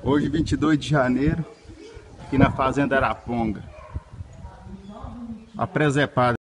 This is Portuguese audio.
Hoje, 22 de janeiro, aqui na Fazenda Araponga. A presepada